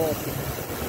Walton.